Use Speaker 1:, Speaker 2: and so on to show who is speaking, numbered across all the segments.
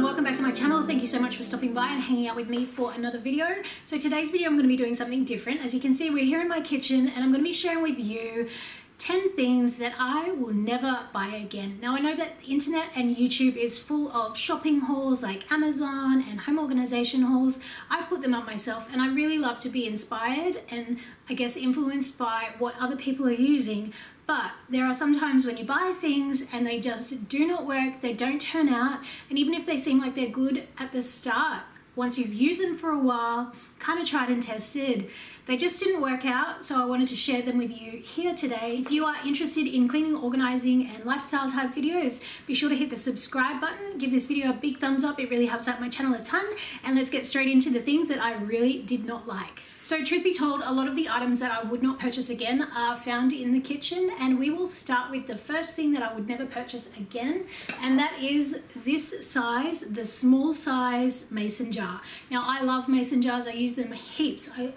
Speaker 1: everyone, welcome back to my channel. Thank you so much for stopping by and hanging out with me for another video. So today's video I'm going to be doing something different. As you can see we're here in my kitchen and I'm going to be sharing with you 10 things that I will never buy again. Now I know that the internet and YouTube is full of shopping hauls like Amazon and home organization hauls. I've put them up myself and I really love to be inspired and I guess influenced by what other people are using but there are some times when you buy things and they just do not work, they don't turn out, and even if they seem like they're good at the start, once you've used them for a while, kind of tried and tested, they just didn't work out, so I wanted to share them with you here today. If you are interested in cleaning, organizing, and lifestyle type videos, be sure to hit the subscribe button, give this video a big thumbs up, it really helps out my channel a ton, and let's get straight into the things that I really did not like. So truth be told, a lot of the items that I would not purchase again are found in the kitchen and we will start with the first thing that I would never purchase again and that is this size, the small size mason jar. Now I love mason jars, I use them heaps. I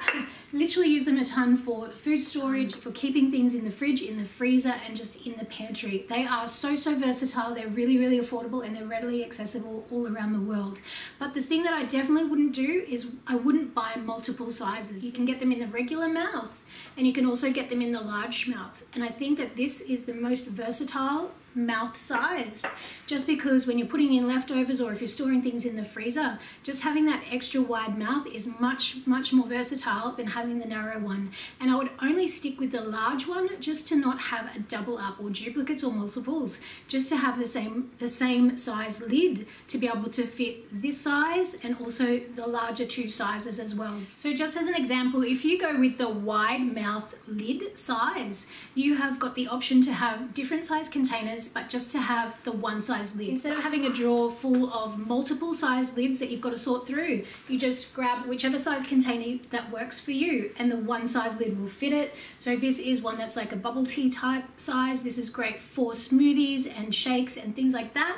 Speaker 1: literally use them a ton for food storage, for keeping things in the fridge, in the freezer and just in the pantry. They are so, so versatile, they're really, really affordable and they're readily accessible all around the world. But the thing that I definitely wouldn't do is I wouldn't buy multiple sizes. You can get them in the regular mouth and you can also get them in the large mouth. And I think that this is the most versatile mouth size just because when you're putting in leftovers or if you're storing things in the freezer just having that extra wide mouth is much much more versatile than having the narrow one. And I would only stick with the large one just to not have a double up or duplicates or multiples just to have the same the same size lid to be able to fit this size and also the larger two sizes as well. So just as an example if you go with the wide mouth lid size you have got the option to have different size containers but just to have the one size lid. Instead of having a drawer full of multiple size lids that you've got to sort through, you just grab whichever size container that works for you and the one size lid will fit it. So this is one that's like a bubble tea type size. This is great for smoothies and shakes and things like that.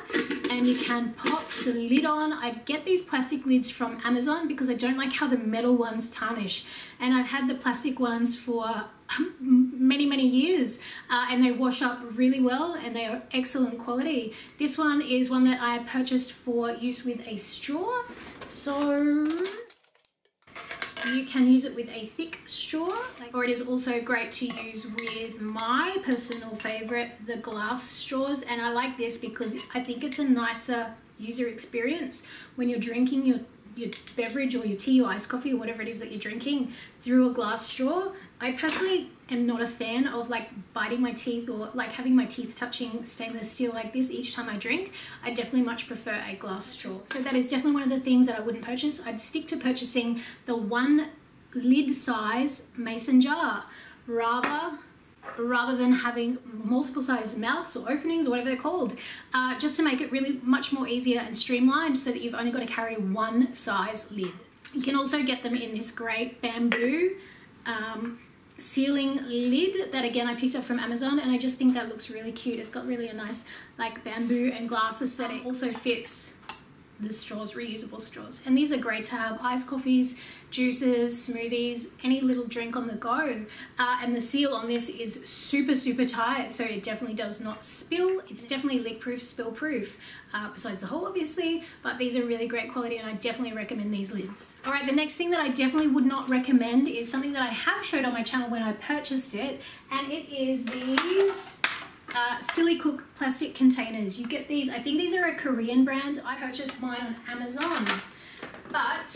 Speaker 1: And you can pop the lid on. I get these plastic lids from Amazon because I don't like how the metal ones tarnish. And I've had the plastic ones for many many years uh, and they wash up really well and they are excellent quality. This one is one that I purchased for use with a straw. So you can use it with a thick straw or it is also great to use with my personal favorite the glass straws. And I like this because I think it's a nicer user experience when you're drinking your your beverage or your tea or iced coffee or whatever it is that you're drinking through a glass straw I personally am not a fan of like biting my teeth or like having my teeth touching stainless steel like this each time I drink. I definitely much prefer a glass straw. So that is definitely one of the things that I wouldn't purchase. I'd stick to purchasing the one lid size mason jar rather rather than having multiple size mouths or openings or whatever they're called uh, just to make it really much more easier and streamlined so that you've only got to carry one size lid. You can also get them in this great bamboo um, sealing lid that again I picked up from Amazon and I just think that looks really cute. It's got really a nice like bamboo and glass aesthetic. Also fits the straws, reusable straws. And these are great to have iced coffees, juices, smoothies, any little drink on the go. Uh, and the seal on this is super, super tight, so it definitely does not spill. It's definitely leak proof, spill proof, uh, besides the hole obviously, but these are really great quality and I definitely recommend these lids. All right, the next thing that I definitely would not recommend is something that I have showed on my channel when I purchased it, and it is these uh, Silicook plastic containers. You get these, I think these are a Korean brand. I purchased mine on Amazon, but,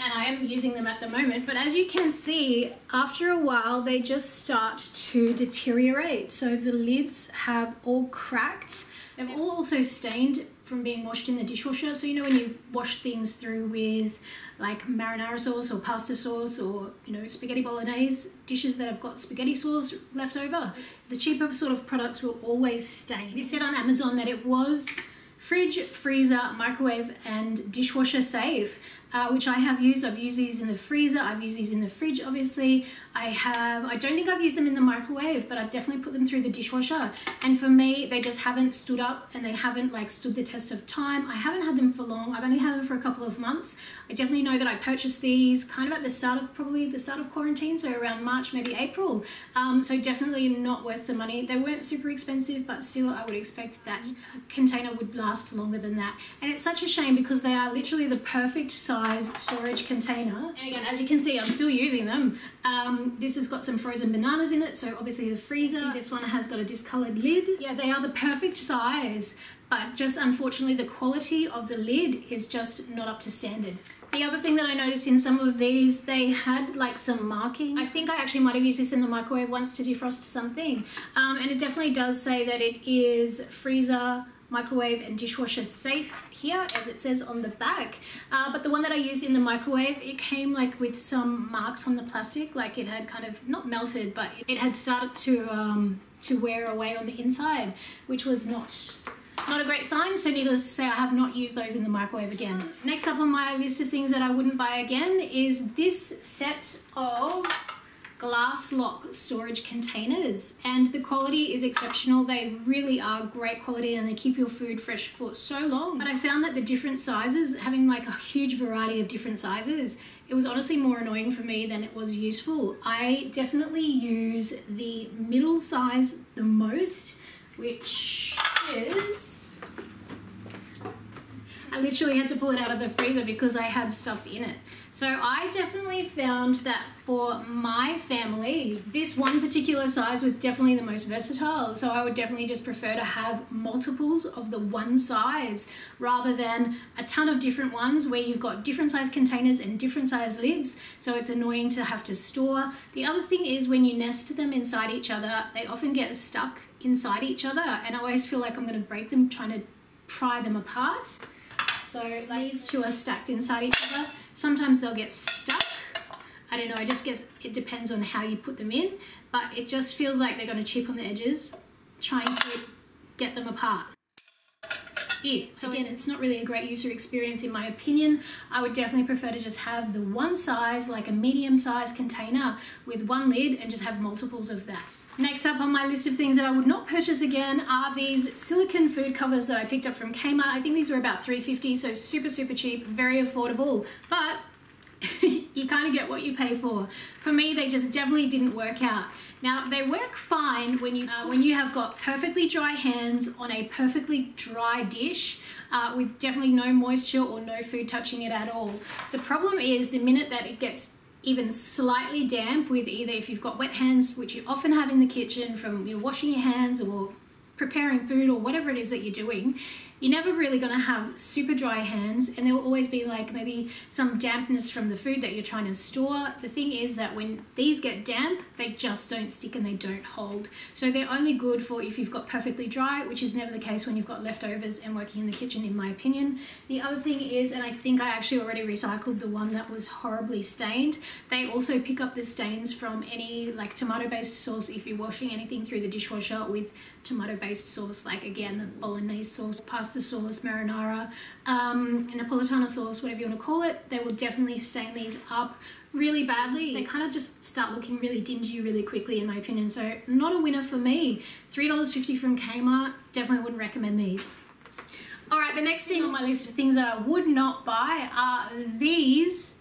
Speaker 1: and I am using them at the moment, but as you can see, after a while, they just start to deteriorate. So the lids have all cracked. They've all also stained from being washed in the dishwasher. So you know when you wash things through with like marinara sauce or pasta sauce or you know spaghetti bolognese dishes that have got spaghetti sauce left over, the cheaper sort of products will always stain. They said on Amazon that it was fridge, freezer, microwave and dishwasher safe. Uh, which I have used. I've used these in the freezer. I've used these in the fridge, obviously. I have, I don't think I've used them in the microwave, but I've definitely put them through the dishwasher. And for me, they just haven't stood up and they haven't like stood the test of time. I haven't had them for long. I've only had them for a couple of months. I definitely know that I purchased these kind of at the start of probably the start of quarantine, so around March, maybe April. Um, so definitely not worth the money. They weren't super expensive, but still I would expect that container would last longer than that. And it's such a shame because they are literally the perfect size storage container. And again, as you can see, I'm still using them. Um, this has got some frozen bananas in it, so obviously the freezer. See, this one has got a discolored lid. Yeah, they are the perfect size, but just unfortunately the quality of the lid is just not up to standard. The other thing that I noticed in some of these, they had like some marking. I think I actually might have used this in the microwave once to defrost something. Um, and it definitely does say that it is freezer, microwave and dishwasher safe here as it says on the back. Uh, but the one that I used in the microwave it came like with some marks on the plastic. Like it had kind of not melted but it had started to um, to wear away on the inside which was not not a great sign, so needless to say, I have not used those in the microwave again. Next up on my list of things that I wouldn't buy again is this set of Glasslock storage containers and the quality is exceptional. They really are great quality and they keep your food fresh for so long. But i found that the different sizes having like a huge variety of different sizes it was honestly more annoying for me than it was useful. I definitely use the middle size the most which is I literally had to pull it out of the freezer because I had stuff in it. So I definitely found that for my family, this one particular size was definitely the most versatile. So I would definitely just prefer to have multiples of the one size rather than a ton of different ones where you've got different size containers and different size lids. So it's annoying to have to store. The other thing is when you nest them inside each other, they often get stuck inside each other and I always feel like I'm going to break them trying to pry them apart. So these two are stacked inside each other. Sometimes they'll get stuck. I don't know, I just guess it depends on how you put them in, but it just feels like they're going to chip on the edges trying to get them apart. So again, it's not really a great user experience in my opinion. I would definitely prefer to just have the one size, like a medium size container with one lid and just have multiples of that. Next up on my list of things that I would not purchase again are these silicone food covers that I picked up from Kmart. I think these were about 3.50, so super, super cheap, very affordable, but you kind of get what you pay for. For me, they just definitely didn't work out. Now, they work fine when you, uh, when you have got perfectly dry hands on a perfectly dry dish uh, with definitely no moisture or no food touching it at all. The problem is the minute that it gets even slightly damp with either if you've got wet hands, which you often have in the kitchen from you know, washing your hands or preparing food or whatever it is that you're doing, you're never really going to have super dry hands and there will always be like maybe some dampness from the food that you're trying to store. The thing is that when these get damp, they just don't stick and they don't hold. So they're only good for if you've got perfectly dry, which is never the case when you've got leftovers and working in the kitchen in my opinion. The other thing is, and I think I actually already recycled the one that was horribly stained, they also pick up the stains from any like tomato based sauce if you're washing anything through the dishwasher with tomato based sauce like again the bolognese sauce, pasta pasta sauce, marinara, um, Napolitana sauce, whatever you want to call it, they will definitely stain these up really badly. They kind of just start looking really dingy really quickly in my opinion. So not a winner for me. $3.50 from Kmart, definitely wouldn't recommend these. All right, the next thing on my list of things that I would not buy are these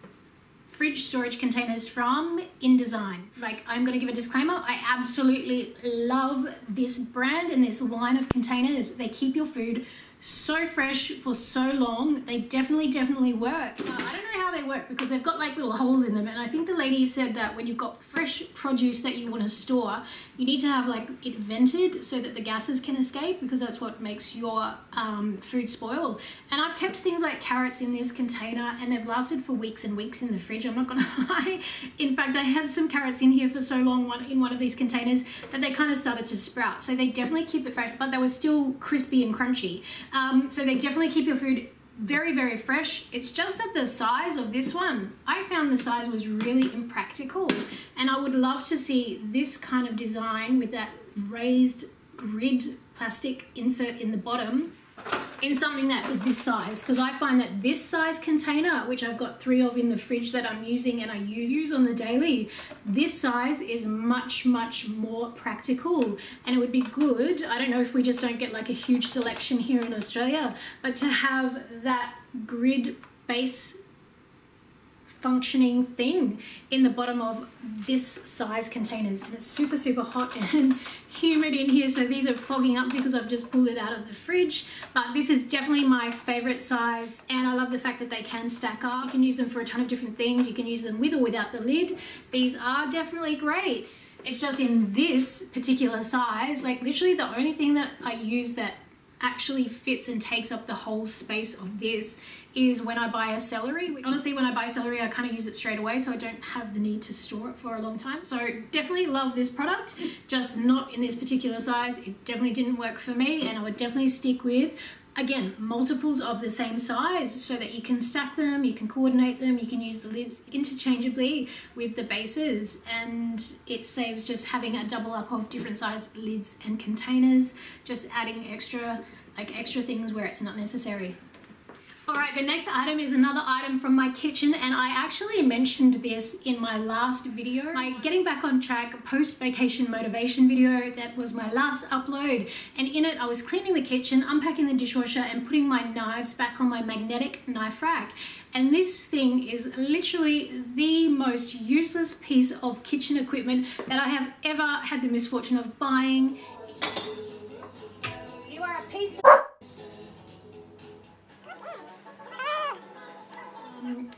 Speaker 1: fridge storage containers from InDesign. Like I'm gonna give a disclaimer, I absolutely love this brand and this line of containers. They keep your food so fresh for so long. They definitely, definitely work. Uh, I don't know how they work because they've got like little holes in them. And I think the lady said that when you've got fresh produce that you want to store, you need to have like it vented so that the gases can escape because that's what makes your um, food spoil. And I've kept things like carrots in this container and they've lasted for weeks and weeks in the fridge. I'm not gonna lie. In fact, I had some carrots in here for so long in one of these containers that they kind of started to sprout. So they definitely keep it fresh, but they were still crispy and crunchy. Um, so they definitely keep your food very, very fresh. It's just that the size of this one, I found the size was really impractical. And I would love to see this kind of design with that raised grid plastic insert in the bottom in something that's this size because I find that this size container, which I've got three of in the fridge that I'm using and I use, on the daily, this size is much, much more practical and it would be good. I don't know if we just don't get like a huge selection here in Australia, but to have that grid base functioning thing in the bottom of this size containers. And it's super super hot and humid in here so these are fogging up because I've just pulled it out of the fridge. But this is definitely my favorite size and I love the fact that they can stack up. You can use them for a ton of different things. You can use them with or without the lid. These are definitely great. It's just in this particular size like literally the only thing that I use that actually fits and takes up the whole space of this is when I buy a celery. Which honestly, when I buy celery, I kind of use it straight away, so I don't have the need to store it for a long time. So definitely love this product, just not in this particular size. It definitely didn't work for me, and I would definitely stick with again multiples of the same size so that you can stack them you can coordinate them you can use the lids interchangeably with the bases. And it saves just having a double up of different size lids and containers just adding extra like extra things where it's not necessary all right, the next item is another item from my kitchen and I actually mentioned this in my last video. My getting back on track post-vacation motivation video, that was my last upload. And in it, I was cleaning the kitchen, unpacking the dishwasher and putting my knives back on my magnetic knife rack. And this thing is literally the most useless piece of kitchen equipment that I have ever had the misfortune of buying. You are a piece of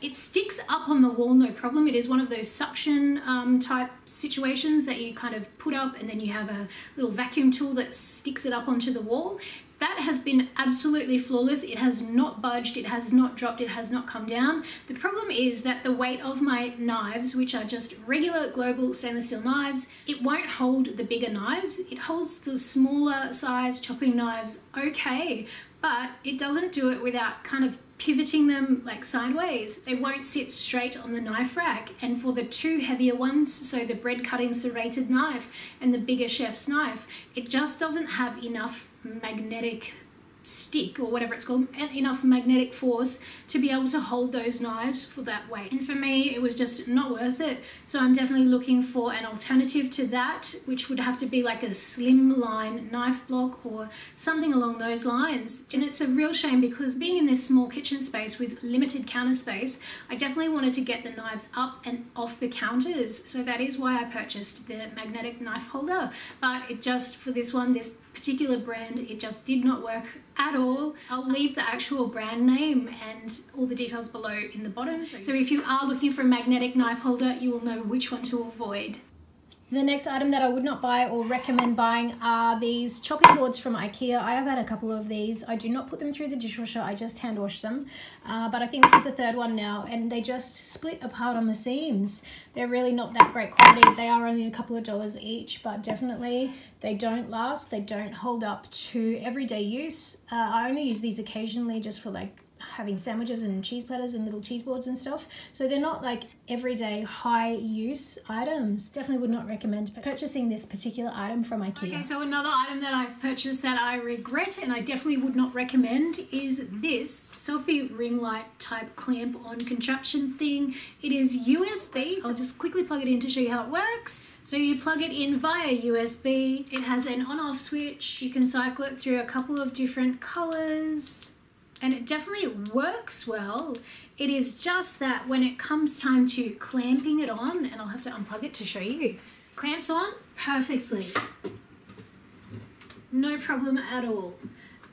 Speaker 1: it sticks up on the wall no problem. It is one of those suction um, type situations that you kind of put up and then you have a little vacuum tool that sticks it up onto the wall. That has been absolutely flawless. It has not budged, it has not dropped, it has not come down. The problem is that the weight of my knives, which are just regular global stainless steel knives, it won't hold the bigger knives. It holds the smaller size chopping knives okay, but it doesn't do it without kind of pivoting them like sideways. They won't sit straight on the knife rack. And for the two heavier ones, so the bread cutting serrated knife and the bigger chef's knife, it just doesn't have enough magnetic stick or whatever it's called enough magnetic force to be able to hold those knives for that weight. And for me it was just not worth it. So I'm definitely looking for an alternative to that which would have to be like a slim line knife block or something along those lines. And it's a real shame because being in this small kitchen space with limited counter space I definitely wanted to get the knives up and off the counters. So that is why I purchased the magnetic knife holder. But it just for this one this particular brand, it just did not work at all. I'll leave the actual brand name and all the details below in the bottom. So if you are looking for a magnetic knife holder, you will know which one to avoid. The next item that I would not buy or recommend buying are these chopping boards from Ikea. I have had a couple of these. I do not put them through the dishwasher. I just hand wash them. Uh, but I think this is the third one now and they just split apart on the seams. They're really not that great quality. They are only a couple of dollars each, but definitely they don't last. They don't hold up to everyday use. Uh, I only use these occasionally just for like having sandwiches and cheese platters and little cheese boards and stuff. So they're not like everyday high use items. Definitely would not recommend purchasing this particular item from IKEA. Okay, so another item that I've purchased that I regret and I definitely would not recommend is this selfie ring light type clamp on contraption thing. It is USB. I'll just quickly plug it in to show you how it works. So you plug it in via USB. It has an on off switch. You can cycle it through a couple of different colors and it definitely works well. It is just that when it comes time to clamping it on, and I'll have to unplug it to show you, clamps on perfectly. No problem at all.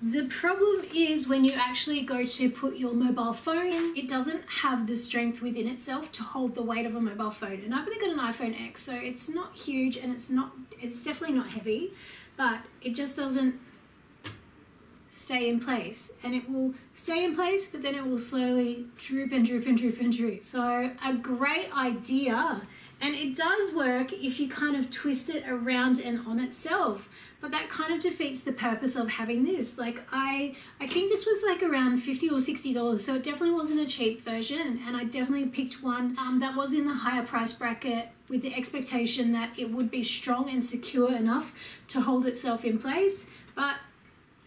Speaker 1: The problem is when you actually go to put your mobile phone in, it doesn't have the strength within itself to hold the weight of a mobile phone. And I've only got an iPhone X, so it's not huge and it's not, it's definitely not heavy, but it just doesn't stay in place and it will stay in place but then it will slowly droop and droop and droop and droop. So a great idea and it does work if you kind of twist it around and on itself but that kind of defeats the purpose of having this. Like i i think this was like around 50 or 60 dollars so it definitely wasn't a cheap version and i definitely picked one um, that was in the higher price bracket with the expectation that it would be strong and secure enough to hold itself in place but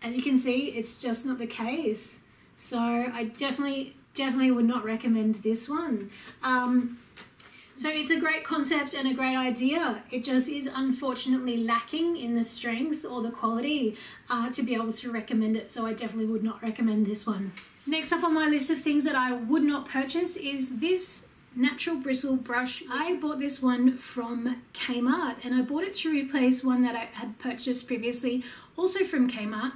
Speaker 1: as you can see, it's just not the case. So I definitely, definitely would not recommend this one. Um, so it's a great concept and a great idea. It just is unfortunately lacking in the strength or the quality uh, to be able to recommend it. So I definitely would not recommend this one. Next up on my list of things that I would not purchase is this natural bristle brush. I bought this one from Kmart and I bought it to replace one that I had purchased previously also from Kmart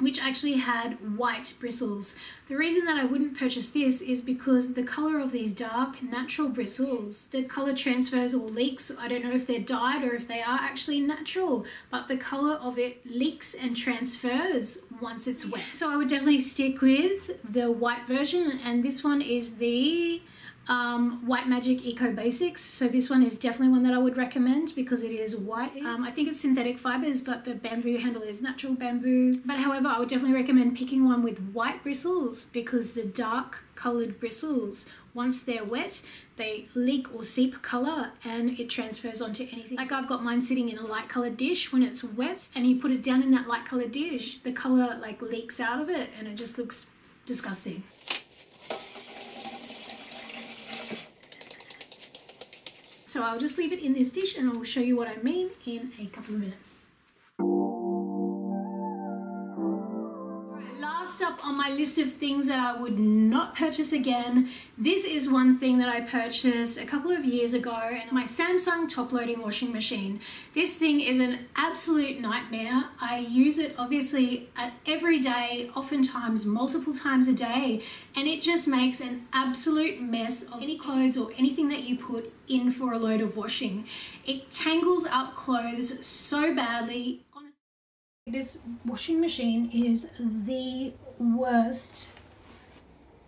Speaker 1: which actually had white bristles. The reason that I wouldn't purchase this is because the color of these dark natural bristles, the color transfers or leaks. I don't know if they're dyed or if they are actually natural, but the color of it leaks and transfers once it's wet. So I would definitely stick with the white version and this one is the um, White Magic Eco Basics. So this one is definitely one that I would recommend because it is white. Um, I think it's synthetic fibers, but the bamboo handle is natural bamboo. But however, I would definitely recommend picking one with white bristles because the dark colored bristles, once they're wet, they leak or seep color and it transfers onto anything. Like I've got mine sitting in a light colored dish when it's wet and you put it down in that light colored dish, the color like leaks out of it and it just looks disgusting. So I'll just leave it in this dish and I'll show you what I mean in a couple of minutes. Last up on my list of things that I would not purchase again, this is one thing that I purchased a couple of years ago and my Samsung top loading washing machine. This thing is an absolute nightmare. I use it obviously every day, oftentimes multiple times a day, and it just makes an absolute mess of any clothes or anything that you put in for a load of washing. It tangles up clothes so badly this washing machine is the worst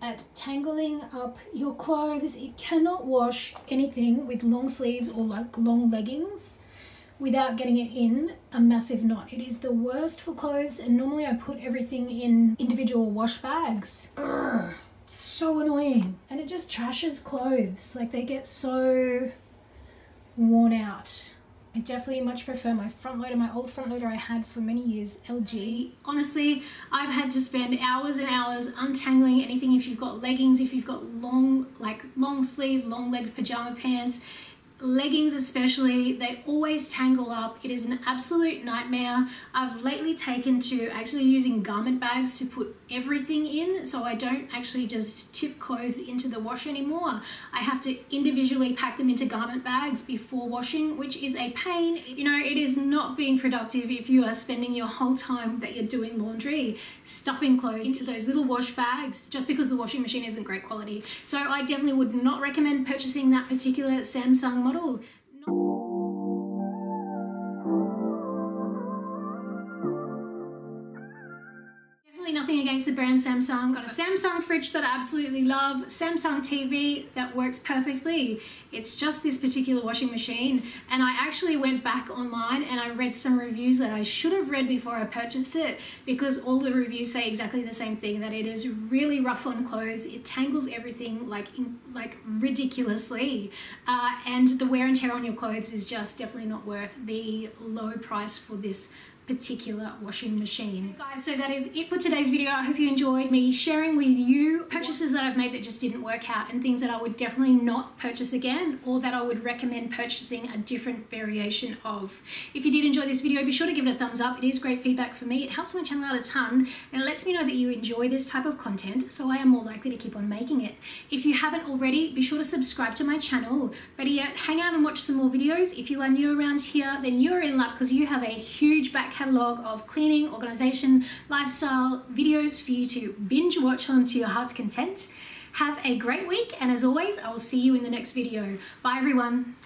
Speaker 1: at tangling up your clothes. It cannot wash anything with long sleeves or like long leggings without getting it in a massive knot. It is the worst for clothes and normally I put everything in individual wash bags. Urgh, so annoying. And it just trashes clothes. Like they get so worn out. I definitely much prefer my front loader, my old front loader I had for many years, LG. Honestly, I've had to spend hours and hours untangling anything if you've got leggings, if you've got long, like long sleeve, long legged pajama pants, leggings especially they always tangle up. It is an absolute nightmare. I've lately taken to actually using garment bags to put everything in so i don't actually just tip clothes into the wash anymore. I have to individually pack them into garment bags before washing which is a pain. You know it is not being productive if you are spending your whole time that you're doing laundry stuffing clothes into those little wash bags just because the washing machine isn't great quality. So i definitely would not recommend purchasing that particular samsung 呪う。Against the brand Samsung. Got a Samsung fridge that I absolutely love, Samsung TV that works perfectly. It's just this particular washing machine. And I actually went back online and I read some reviews that I should have read before I purchased it because all the reviews say exactly the same thing, that it is really rough on clothes. It tangles everything like, like ridiculously. Uh, and the wear and tear on your clothes is just definitely not worth the low price for this particular washing machine. Guys, so that is it for today's video. I hope you enjoyed me sharing with you purchases that I've made that just didn't work out and things that I would definitely not purchase again or that I would recommend purchasing a different variation of. If you did enjoy this video, be sure to give it a thumbs up. It is great feedback for me. It helps my channel out a ton and it lets me know that you enjoy this type of content so I am more likely to keep on making it. If you haven't already, be sure to subscribe to my channel. Better yet, hang out and watch some more videos. If you are new around here, then you're in luck because you have a huge back catalogue of cleaning, organisation, lifestyle videos for you to binge watch on to your heart's content. Have a great week and as always, I will see you in the next video. Bye everyone.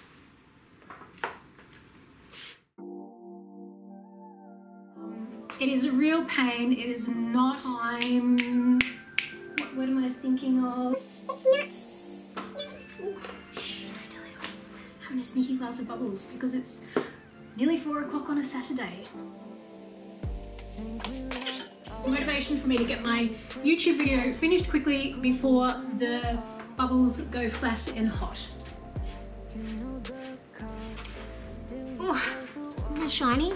Speaker 1: It is a real pain. It is not time. What, what am I thinking of? It's not. Shh, tell anyone. Having a sneaky glass of bubbles because it's nearly four o'clock on a Saturday motivation for me to get my YouTube video finished quickly before the bubbles go flat and hot. Oh, shiny.